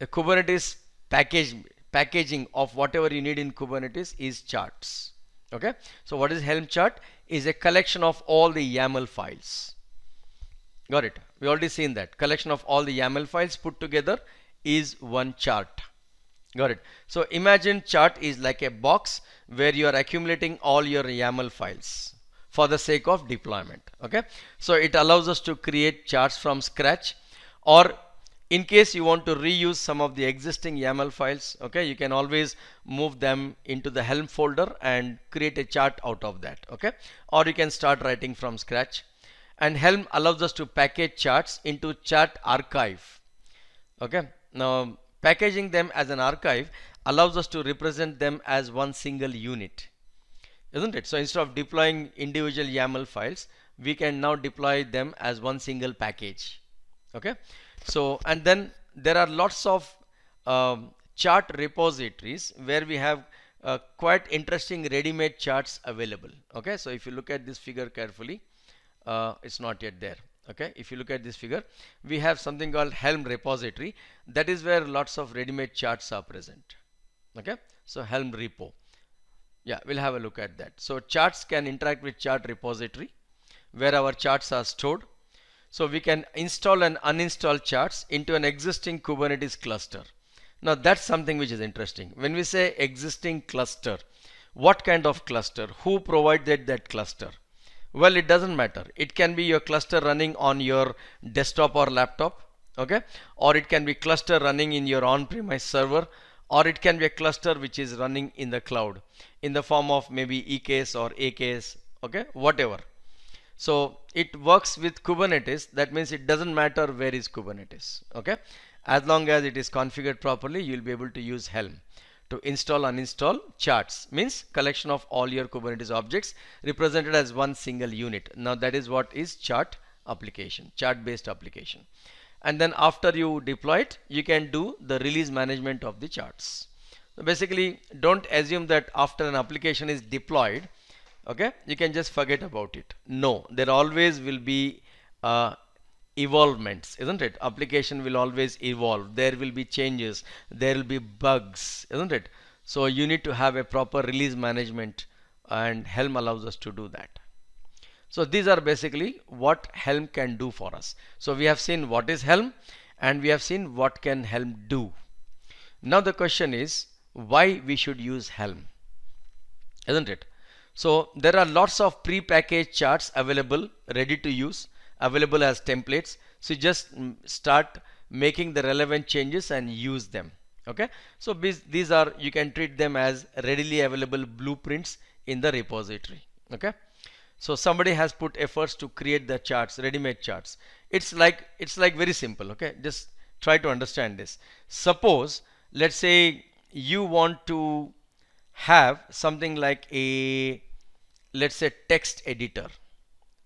the Kubernetes package packaging of whatever you need in Kubernetes is charts. Okay. So what is Helm chart? Is a collection of all the YAML files. Got it. We already seen that collection of all the YAML files put together is one chart. Got it. So imagine chart is like a box where you are accumulating all your YAML files for the sake of deployment. Okay. So it allows us to create charts from scratch or in case you want to reuse some of the existing YAML files okay you can always move them into the Helm folder and create a chart out of that okay? Or you can start writing from scratch. And Helm allows us to package charts into chart archive okay? Now packaging them as an archive allows us to represent them as one single unit isn't it? So instead of deploying individual YAML files we can now deploy them as one single package okay so and then there are lots of um, chart repositories where we have uh, quite interesting ready-made charts available. Okay? So if you look at this figure carefully uh, it's not yet there. Okay? If you look at this figure we have something called Helm repository. That is where lots of ready-made charts are present. Okay? So Helm repo. Yeah we'll have a look at that. So charts can interact with chart repository where our charts are stored so we can install and uninstall charts into an existing Kubernetes cluster. Now that's something which is interesting. When we say existing cluster, what kind of cluster? Who provided that cluster? Well, it doesn't matter. It can be your cluster running on your desktop or laptop, okay? Or it can be cluster running in your on-premise server, or it can be a cluster which is running in the cloud in the form of maybe EKS or AKS, okay? Whatever. So it works with Kubernetes. That means it doesn't matter where is Kubernetes. Okay. As long as it is configured properly, you'll be able to use Helm to install uninstall charts means collection of all your Kubernetes objects represented as one single unit. Now that is what is chart application, chart based application. And then after you deploy it, you can do the release management of the charts. So basically don't assume that after an application is deployed, okay? You can just forget about it. No there always will be uh, evolvements isn't it? Application will always evolve. There will be changes. There will be bugs isn't it? So you need to have a proper release management and Helm allows us to do that. So these are basically what Helm can do for us. So we have seen what is Helm and we have seen what can Helm do. Now the question is why we should use Helm isn't it so there are lots of pre-packaged charts available, ready to use, available as templates. So just start making the relevant changes and use them. Okay. So these are, you can treat them as readily available blueprints in the repository. Okay. So somebody has put efforts to create the charts, ready-made charts. It's like, it's like very simple. Okay. Just try to understand this. Suppose, let's say you want to have something like a let's say text editor.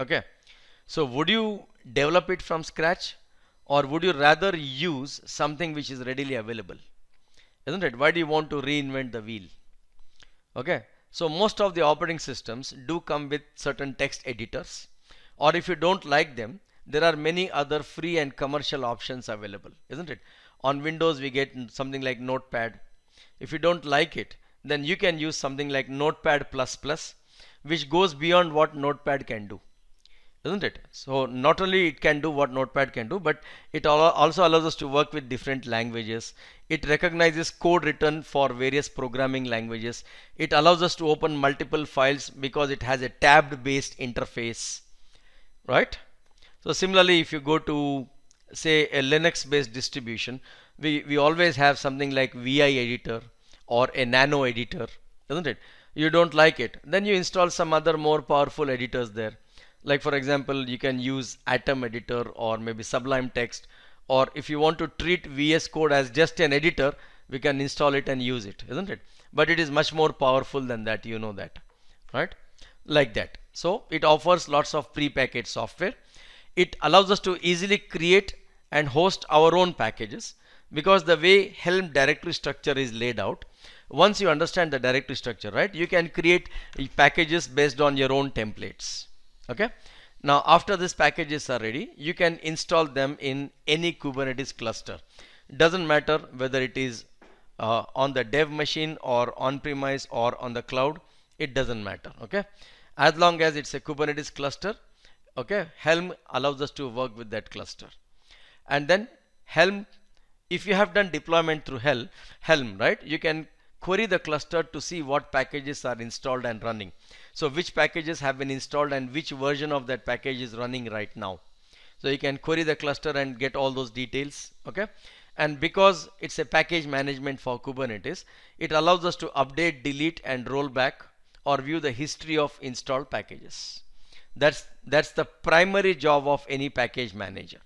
Okay? So would you develop it from scratch? Or would you rather use something which is readily available? Isn't it? Why do you want to reinvent the wheel? Okay? So most of the operating systems do come with certain text editors. Or if you don't like them there are many other free and commercial options available. Isn't it? On Windows we get something like notepad. If you don't like it then you can use something like notepad++ which goes beyond what notepad can do isn't it? So not only it can do what notepad can do but it also allows us to work with different languages. It recognizes code written for various programming languages. It allows us to open multiple files because it has a tabbed based interface right? So similarly if you go to say a linux based distribution we we always have something like vi editor or a nano editor isn't it? You don't like it. Then you install some other more powerful editors there. Like for example you can use atom editor or maybe sublime text or if you want to treat VS code as just an editor we can install it and use it isn't it? But it is much more powerful than that you know that right? Like that. So it offers lots of pre-packaged software. It allows us to easily create and host our own packages because the way Helm directory structure is laid out once you understand the directory structure right you can create packages based on your own templates. Okay? Now after these packages are ready you can install them in any Kubernetes cluster. Doesn't matter whether it is uh, on the dev machine or on premise or on the cloud it doesn't matter. Okay? As long as it's a Kubernetes cluster okay Helm allows us to work with that cluster. And then Helm if you have done deployment through Helm Helm right you can query the cluster to see what packages are installed and running. So which packages have been installed and which version of that package is running right now. So you can query the cluster and get all those details okay? And because it's a package management for Kubernetes it allows us to update delete and roll back or view the history of installed packages. That's that's the primary job of any package manager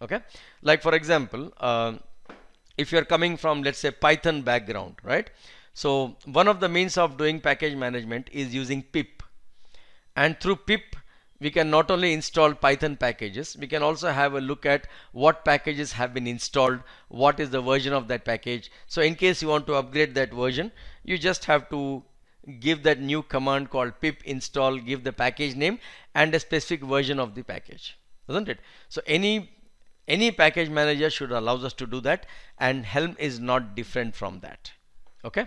okay? Like for example uh, if you're coming from let's say Python background right so one of the means of doing package management is using pip and through pip we can not only install Python packages, we can also have a look at what packages have been installed, what is the version of that package. So in case you want to upgrade that version, you just have to give that new command called pip install, give the package name and a specific version of the package, isn't it? So any any package manager should allow us to do that and Helm is not different from that. Okay,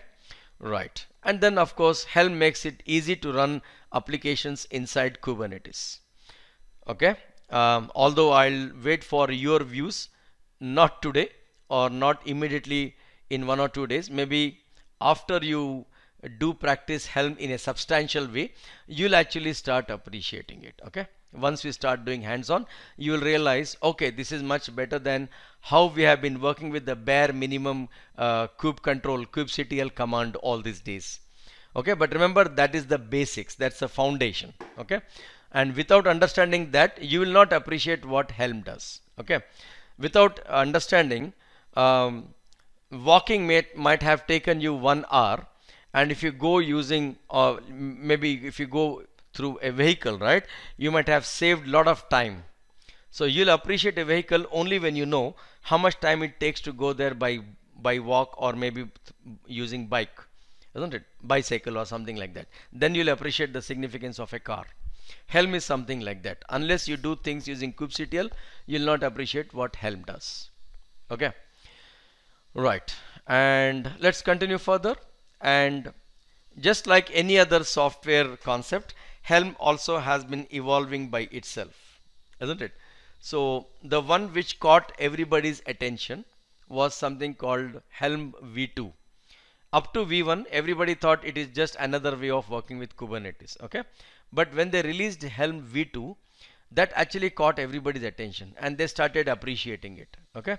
right. And then of course Helm makes it easy to run applications inside Kubernetes. Okay, um, although I'll wait for your views, not today or not immediately in one or two days, maybe after you do practice Helm in a substantial way, you'll actually start appreciating it. Okay once we start doing hands-on you will realize okay this is much better than how we have been working with the bare minimum uh, kube control kubectl command all these days. Okay but remember that is the basics. That's the foundation. Okay? And without understanding that you will not appreciate what helm does. Okay? Without understanding um, walking may, might have taken you one hour and if you go using or uh, maybe if you go through a vehicle right? You might have saved lot of time. So you'll appreciate a vehicle only when you know how much time it takes to go there by by walk or maybe using bike isn't it? Bicycle or something like that. Then you'll appreciate the significance of a car. Helm is something like that. Unless you do things using kubectl you'll not appreciate what helm does. Okay? Right. And let's continue further. And just like any other software concept Helm also has been evolving by itself, isn't it? So the one which caught everybody's attention was something called Helm v2. Up to v1, everybody thought it is just another way of working with Kubernetes, okay? But when they released Helm v2, that actually caught everybody's attention and they started appreciating it, okay?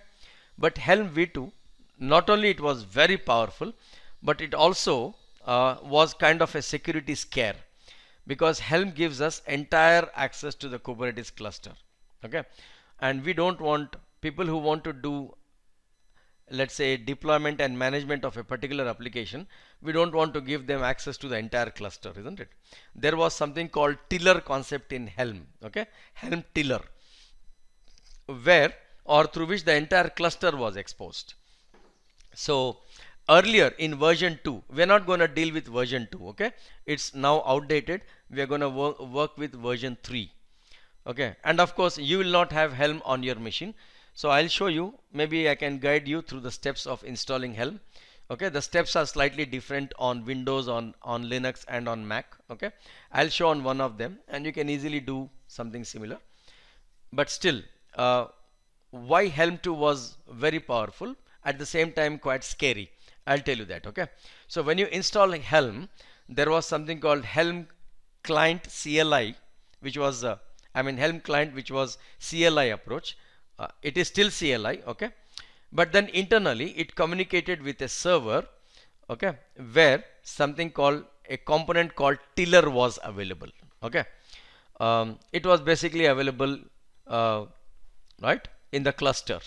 But Helm v2, not only it was very powerful, but it also uh, was kind of a security scare because Helm gives us entire access to the Kubernetes cluster okay? And we don't want people who want to do let's say deployment and management of a particular application we don't want to give them access to the entire cluster isn't it? There was something called tiller concept in Helm okay? Helm tiller where or through which the entire cluster was exposed. So earlier in version 2 we're not going to deal with version 2 okay? It's now outdated. We are going to work, work with version 3 okay? And of course you will not have helm on your machine. So I'll show you. Maybe I can guide you through the steps of installing helm okay? The steps are slightly different on Windows on on Linux and on Mac okay? I'll show on one of them and you can easily do something similar. But still uh, why helm 2 was very powerful? At the same time quite scary I'll tell you that okay? So when you install Helm there was something called Helm client CLI which was uh, I mean Helm client which was CLI approach. Uh, it is still CLI okay? But then internally it communicated with a server okay where something called a component called tiller was available okay? Um, it was basically available uh, right in the cluster.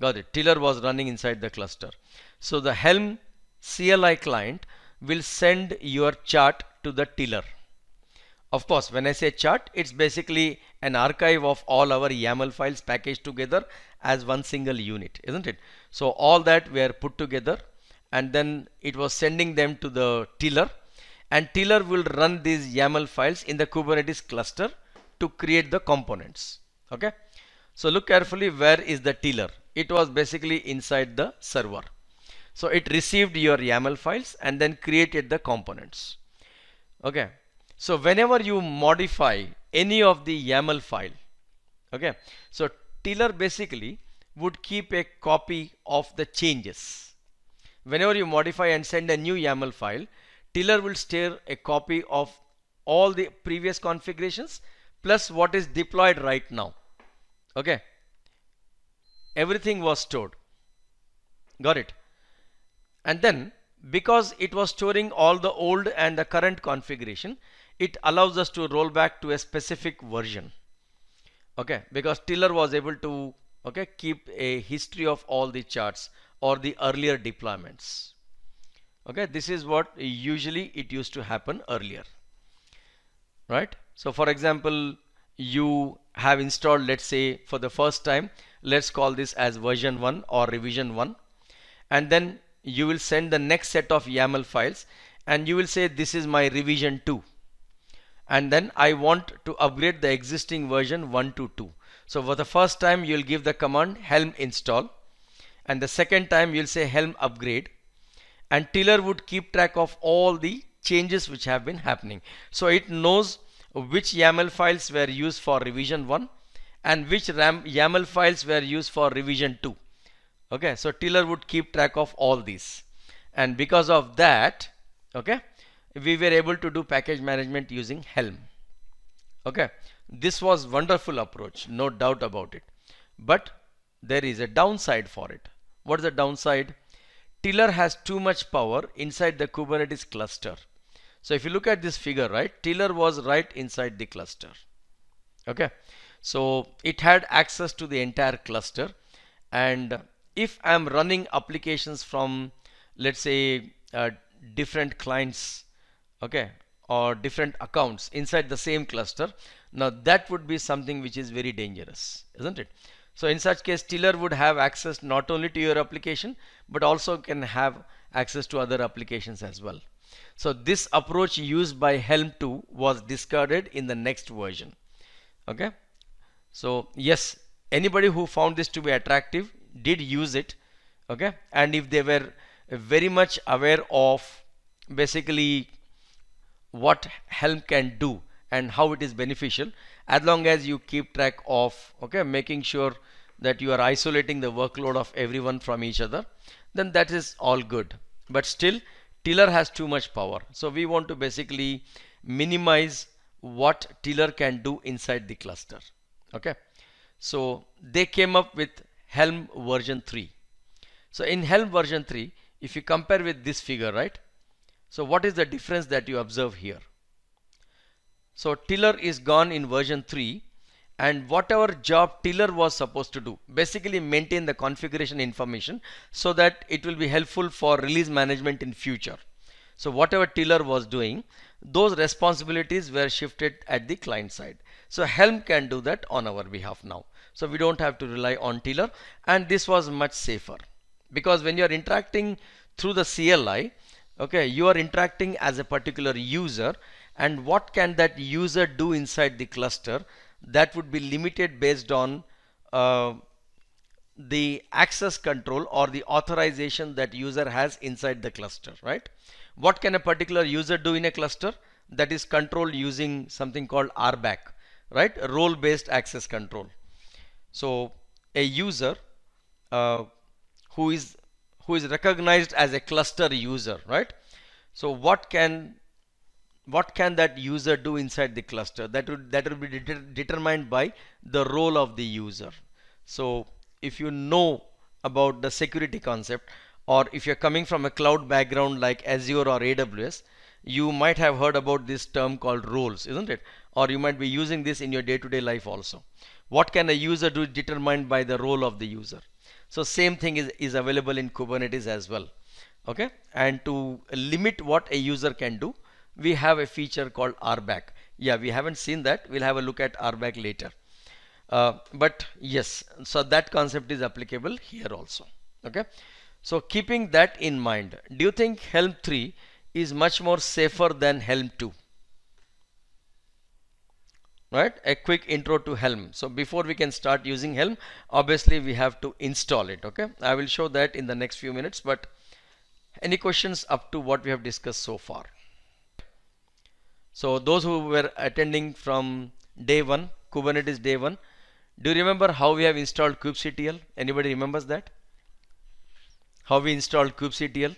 Got it? Tiller was running inside the cluster so the Helm CLI client will send your chart to the tiller. Of course, when I say chart, it's basically an archive of all our YAML files packaged together as one single unit, isn't it? So all that were put together and then it was sending them to the tiller and tiller will run these YAML files in the Kubernetes cluster to create the components. Okay. So look carefully where is the tiller. It was basically inside the server. So it received your YAML files and then created the components. Okay. So whenever you modify any of the YAML file, okay, so tiller basically would keep a copy of the changes. Whenever you modify and send a new YAML file, tiller will store a copy of all the previous configurations plus what is deployed right now. Okay. Everything was stored. Got it. And then because it was storing all the old and the current configuration, it allows us to roll back to a specific version. Okay. Because tiller was able to okay keep a history of all the charts or the earlier deployments okay this is what usually it used to happen earlier right so for example you have installed let's say for the first time let's call this as version 1 or revision 1 and then you will send the next set of YAML files and you will say this is my revision 2 and then I want to upgrade the existing version 1 to 2 so for the first time you'll give the command helm install. And the second time you'll say helm upgrade. And tiller would keep track of all the changes which have been happening. So it knows which YAML files were used for revision 1 and which RAM YAML files were used for revision 2 okay so tiller would keep track of all these and because of that okay we were able to do package management using helm okay this was wonderful approach no doubt about it but there is a downside for it what is the downside tiller has too much power inside the kubernetes cluster so if you look at this figure, right, tiller was right inside the cluster. Okay. So it had access to the entire cluster. And if I'm running applications from, let's say, uh, different clients, okay, or different accounts inside the same cluster, now that would be something which is very dangerous, isn't it? So in such case, tiller would have access not only to your application, but also can have access to other applications as well. So this approach used by Helm 2 was discarded in the next version. Okay. So yes, anybody who found this to be attractive did use it. Okay. And if they were very much aware of basically what Helm can do and how it is beneficial as long as you keep track of okay making sure that you are isolating the workload of everyone from each other then that is all good but still tiller has too much power so we want to basically minimize what tiller can do inside the cluster okay so they came up with helm version 3 so in helm version 3 if you compare with this figure right? So what is the difference that you observe here? So tiller is gone in version 3 and whatever job tiller was supposed to do basically maintain the configuration information so that it will be helpful for release management in future. So whatever tiller was doing those responsibilities were shifted at the client side. So helm can do that on our behalf now so we don't have to rely on tiller and this was much safer. Because when you are interacting through the CLI okay you are interacting as a particular user. And what can that user do inside the cluster that would be limited based on uh, the access control or the authorization that user has inside the cluster right? What can a particular user do in a cluster that is controlled using something called RBAC right? Role based access control so a user uh, who is who is recognized as a cluster user right? So what can what can that user do inside the cluster? That would that will be de determined by the role of the user. So if you know about the security concept or if you're coming from a cloud background like Azure or AWS you might have heard about this term called roles isn't it? Or you might be using this in your day-to-day -day life also what can a user do determined by the role of the user so same thing is, is available in Kubernetes as well okay and to limit what a user can do we have a feature called RBAC. Yeah, we haven't seen that. We'll have a look at RBAC later. Uh, but yes, so that concept is applicable here also. Okay. So keeping that in mind, do you think Helm 3 is much more safer than Helm 2? Right? A quick intro to helm. So before we can start using helm obviously we have to install it okay? I will show that in the next few minutes but any questions up to what we have discussed so far? So those who were attending from day one Kubernetes day one do you remember how we have installed kubectl? Anybody remembers that? How we installed kubectl?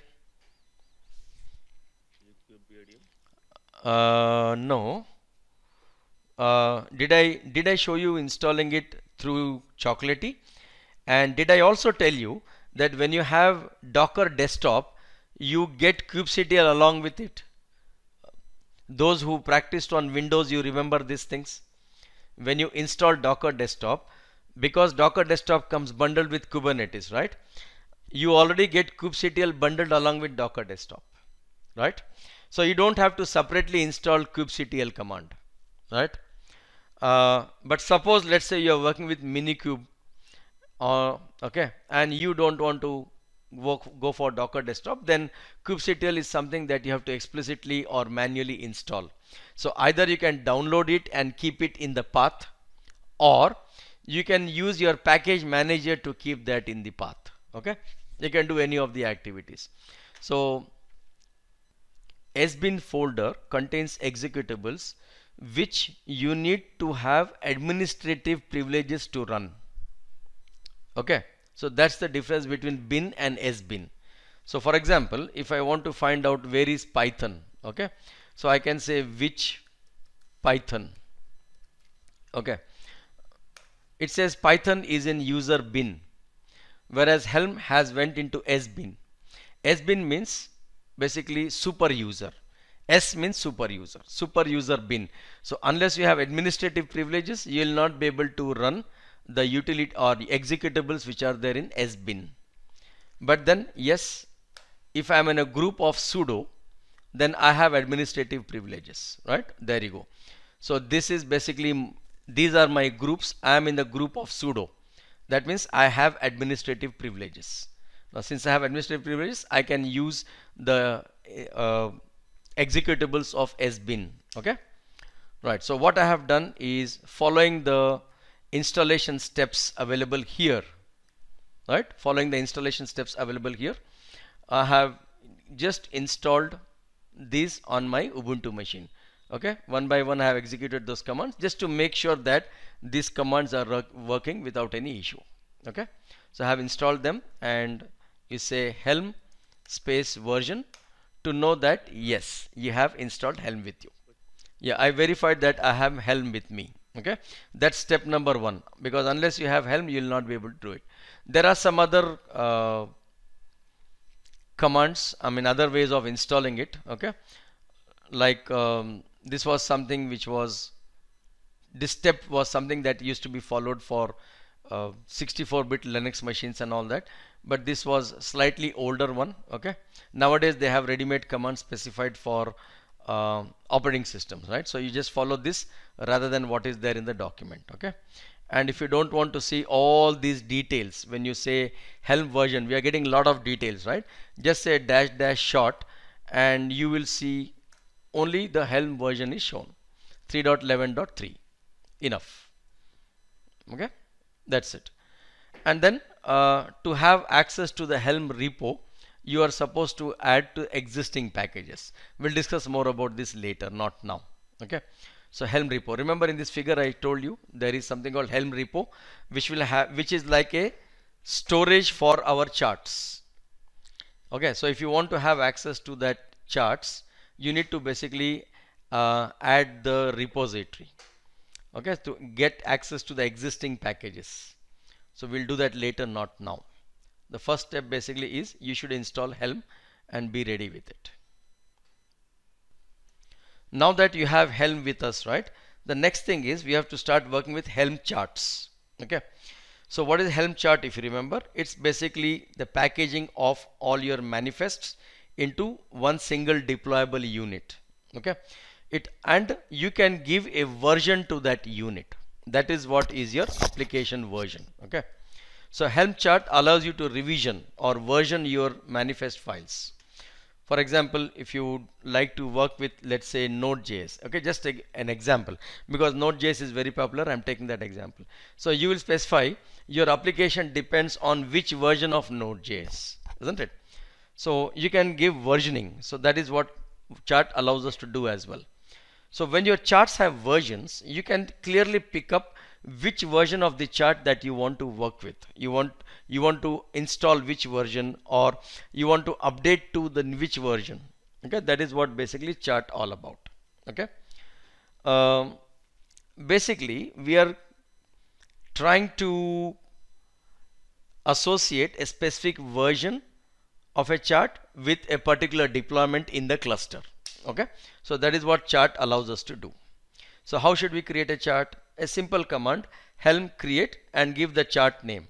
Uh, no uh, did I did I show you installing it through Chocolatey and did I also tell you that when you have Docker desktop you get kubectl along with it? Those who practiced on Windows you remember these things. When you install Docker desktop because Docker desktop comes bundled with Kubernetes right? You already get kubectl bundled along with Docker desktop right? So you don't have to separately install kubectl command right uh, but suppose let's say you're working with minikube uh, okay and you don't want to work, go for docker desktop then kubectl is something that you have to explicitly or manually install. So either you can download it and keep it in the path or you can use your package manager to keep that in the path okay? You can do any of the activities. So sbin folder contains executables which you need to have administrative privileges to run. Okay? So that's the difference between bin and sbin so for example if I want to find out where is python okay? So I can say which python. Okay? It says python is in user bin whereas helm has went into sbin sbin means basically super user S means super user, super user bin. So unless you have administrative privileges, you will not be able to run the utility or the executables which are there in S bin. But then yes, if I am in a group of sudo, then I have administrative privileges, right? There you go. So this is basically, these are my groups. I am in the group of sudo. That means I have administrative privileges. Now since I have administrative privileges, I can use the uh, executables of sbin okay? Right so what I have done is following the installation steps available here right? Following the installation steps available here I have just installed these on my Ubuntu machine okay? One by one I have executed those commands just to make sure that these commands are working without any issue okay? So I have installed them and you say helm space version to know that yes you have installed helm with you. Yeah I verified that I have helm with me okay? That's step number one because unless you have helm you will not be able to do it. There are some other uh, commands I mean other ways of installing it okay? Like um, this was something which was this step was something that used to be followed for 64-bit uh, Linux machines and all that but this was slightly older one okay? Nowadays they have ready-made commands specified for uh, operating systems right? So you just follow this rather than what is there in the document okay? And if you don't want to see all these details when you say helm version we are getting a lot of details right? Just say dash dash short and you will see only the helm version is shown. 3.11.3 enough. Okay that's it. And then uh, to have access to the Helm repo you are supposed to add to existing packages. We'll discuss more about this later not now. Okay? So Helm repo. Remember in this figure I told you there is something called Helm repo which will have which is like a storage for our charts. Okay? So if you want to have access to that charts you need to basically uh, add the repository okay to get access to the existing packages. So we'll do that later not now. The first step basically is you should install Helm and be ready with it. Now that you have Helm with us right the next thing is we have to start working with Helm charts. Okay? So what is Helm chart if you remember? It's basically the packaging of all your manifests into one single deployable unit. Okay it and you can give a version to that unit. That is what is your application version okay? So helm chart allows you to revision or version your manifest files. For example if you would like to work with let's say node.js okay just take an example because node.js is very popular I'm taking that example. So you will specify your application depends on which version of node.js isn't it? So you can give versioning. So that is what chart allows us to do as well so when your charts have versions you can clearly pick up which version of the chart that you want to work with. You want you want to install which version or you want to update to the which version. Okay that is what basically chart all about. Okay? Um, basically we are trying to associate a specific version of a chart with a particular deployment in the cluster okay? So that is what chart allows us to do. So how should we create a chart? A simple command helm create and give the chart name